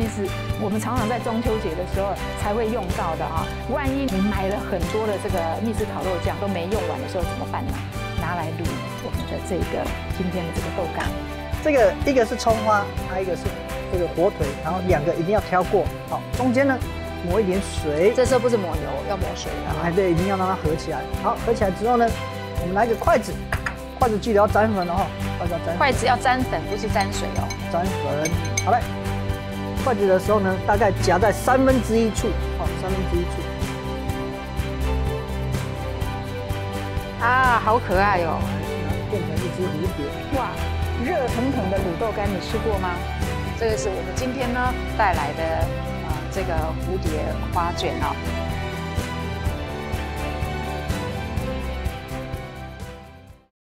西是我们常常在中秋节的时候才会用到的啊。万一你买了很多的这个蜜汁烤肉酱都没用完的时候怎么办呢？拿来卤我们的这个今天的这个豆干。这个一个是葱花，还有一个是这个火腿，然后两个一定要挑过。好，中间呢抹一点水，这时候不是抹油，要抹水啊。哎，对，一定要让它合起来。好，合起来之后呢，我们来个筷子，筷子记得要沾粉哦，筷子要沾。筷子要沾粉，不是沾水哦。沾粉，好嘞。筷子的时候呢，大概夹在三分之一处，哦，三分之一处。啊，好可爱哦，变成一只蝴蝶。哇！热腾腾的卤豆干，你吃过吗？这个是我们今天呢带来的啊这个蝴蝶花卷哦。